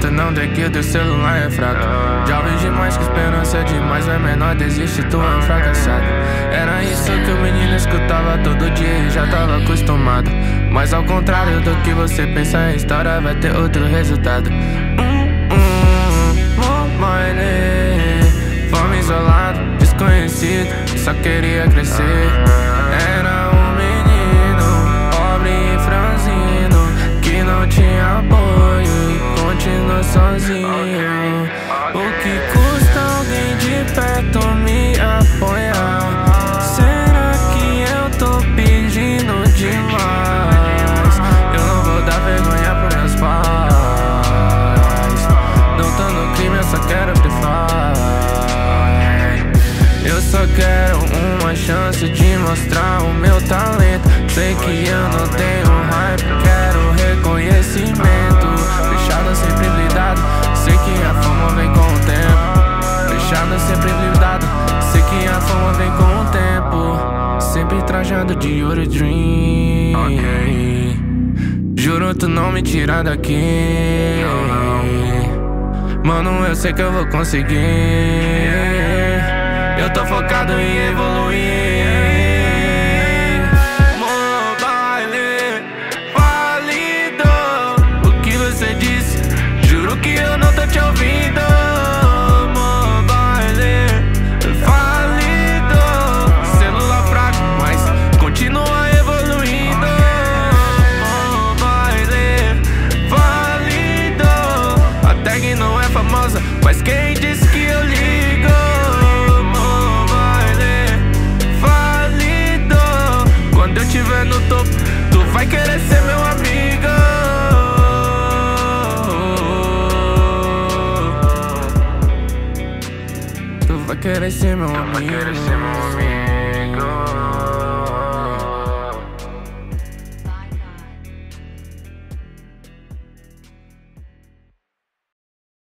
tu não que teu celular é fraco. Jovem demais, que esperança é demais, mas menor desiste, tu é um fracassado. Era isso que o menino escutava todo dia e já tava acostumado. Mas ao contrário do que você pensa, a história vai ter outro resultado. Hum, hum, hum, Fome isolado, desconhecido, só queria crescer. Era um menino, pobre e franzino, que não tinha continua sozinho. O que custa alguém de perto me apoiar? Será que eu tô pedindo demais? Eu não vou dar vergonha pros meus pais. Não tô no crime, eu só quero grifar. Eu só quero uma chance de mostrar o meu talento. Sei que eu não tenho vem com o tempo. Sempre trajado de ouro dream. Juro, tu não me tira daqui. Mano, eu sei que eu vou conseguir. Eu tô focado em evoluir. Mobile, vai querer ser meu amigo. Tu vai querer ser meu amigo.